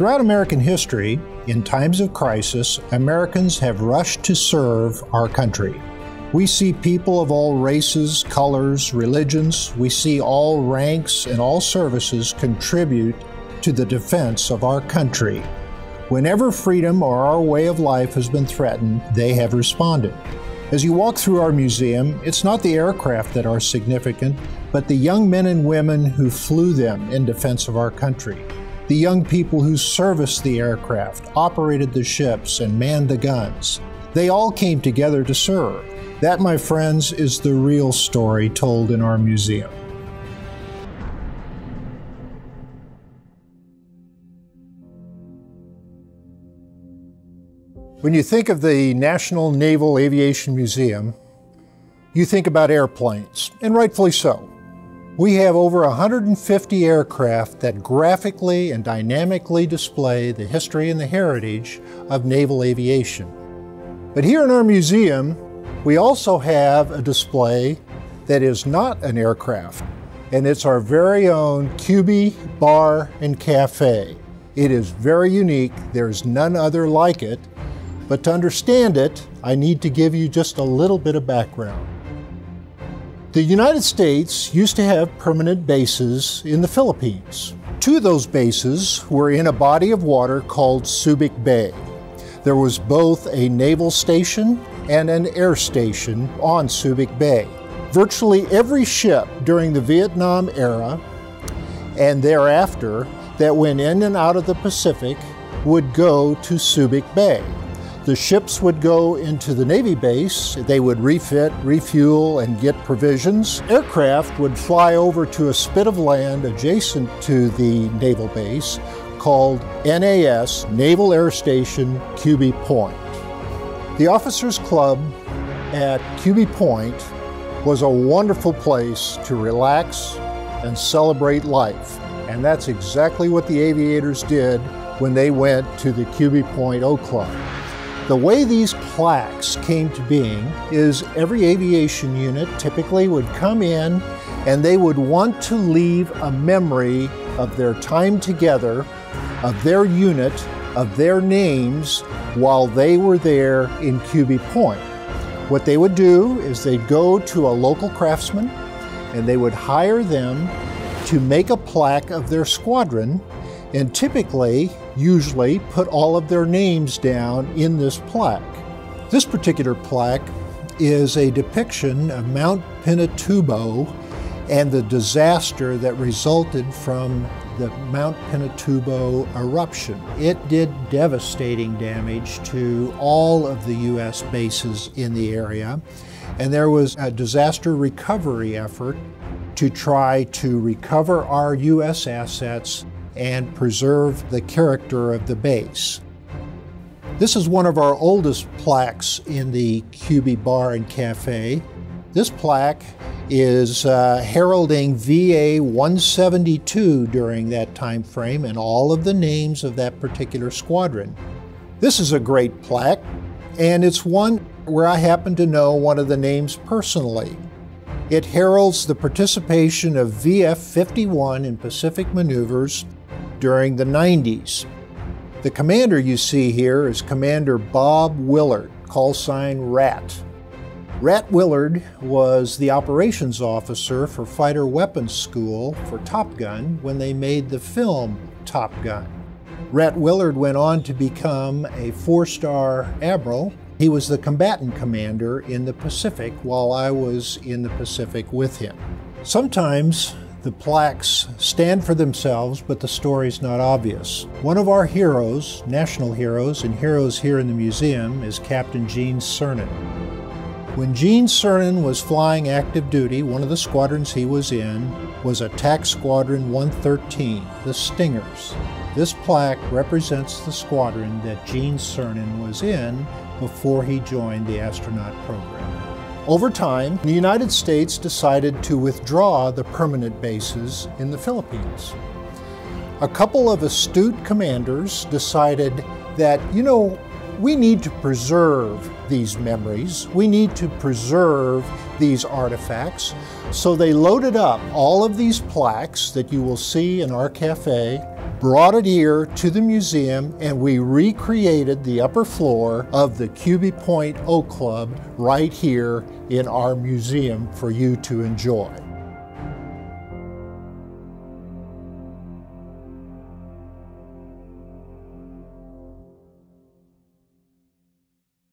Throughout American history, in times of crisis, Americans have rushed to serve our country. We see people of all races, colors, religions. We see all ranks and all services contribute to the defense of our country. Whenever freedom or our way of life has been threatened, they have responded. As you walk through our museum, it's not the aircraft that are significant, but the young men and women who flew them in defense of our country. The young people who serviced the aircraft, operated the ships, and manned the guns. They all came together to serve. That, my friends, is the real story told in our museum. When you think of the National Naval Aviation Museum, you think about airplanes, and rightfully so. We have over 150 aircraft that graphically and dynamically display the history and the heritage of naval aviation. But here in our museum, we also have a display that is not an aircraft, and it's our very own Cubi Bar and Cafe. It is very unique. There's none other like it, but to understand it, I need to give you just a little bit of background. The United States used to have permanent bases in the Philippines. Two of those bases were in a body of water called Subic Bay. There was both a naval station and an air station on Subic Bay. Virtually every ship during the Vietnam era and thereafter that went in and out of the Pacific would go to Subic Bay. The ships would go into the Navy base, they would refit, refuel, and get provisions. Aircraft would fly over to a spit of land adjacent to the naval base called NAS, Naval Air Station Cubi Point. The Officers Club at Cubi Point was a wonderful place to relax and celebrate life. And that's exactly what the aviators did when they went to the Cubi Point O Club. The way these plaques came to being is every aviation unit typically would come in and they would want to leave a memory of their time together, of their unit, of their names while they were there in Cubi Point. What they would do is they'd go to a local craftsman and they would hire them to make a plaque of their squadron and typically, usually, put all of their names down in this plaque. This particular plaque is a depiction of Mount Pinatubo and the disaster that resulted from the Mount Pinatubo eruption. It did devastating damage to all of the U.S. bases in the area, and there was a disaster recovery effort to try to recover our U.S. assets and preserve the character of the base. This is one of our oldest plaques in the Cubi Bar and Cafe. This plaque is uh, heralding VA 172 during that time frame and all of the names of that particular squadron. This is a great plaque, and it's one where I happen to know one of the names personally. It heralds the participation of VF 51 in Pacific maneuvers during the 90s. The commander you see here is Commander Bob Willard, call sign RAT. Rat Willard was the operations officer for Fighter Weapons School for Top Gun when they made the film Top Gun. Rat Willard went on to become a four star admiral. He was the combatant commander in the Pacific while I was in the Pacific with him. Sometimes the plaques stand for themselves, but the story's not obvious. One of our heroes, national heroes, and heroes here in the museum is Captain Gene Cernan. When Gene Cernan was flying active duty, one of the squadrons he was in was Attack Squadron 113, the Stingers. This plaque represents the squadron that Gene Cernan was in before he joined the astronaut program. Over time, the United States decided to withdraw the permanent bases in the Philippines. A couple of astute commanders decided that, you know, we need to preserve these memories. We need to preserve these artifacts. So they loaded up all of these plaques that you will see in our cafe brought it here to the museum and we recreated the upper floor of the Cubi Point O Club right here in our museum for you to enjoy.